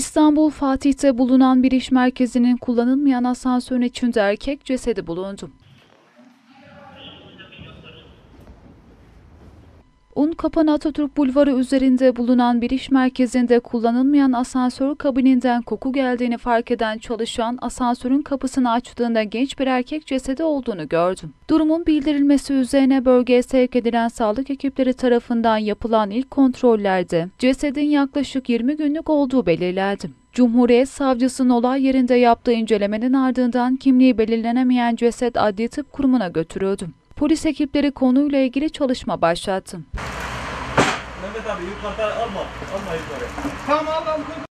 İstanbul Fatih'te bulunan bir iş merkezinin kullanılmayan asansörün içinde erkek cesedi bulundu. Unkapan Atatürk Bulvarı üzerinde bulunan bir iş merkezinde kullanılmayan asansör kabininden koku geldiğini fark eden çalışan asansörün kapısını açtığında genç bir erkek cesedi olduğunu gördü. Durumun bildirilmesi üzerine bölgeye sevk edilen sağlık ekipleri tarafından yapılan ilk kontrollerde cesedin yaklaşık 20 günlük olduğu belirlendi. Cumhuriyet Savcısının olay yerinde yaptığı incelemenin ardından kimliği belirlenemeyen ceset Adli Tıp Kurumu'na götürüldü. Polis ekipleri konuyla ilgili çalışma başlattı. Mehmet abi yukarıda alma. Alma yukarı. Tamam al al.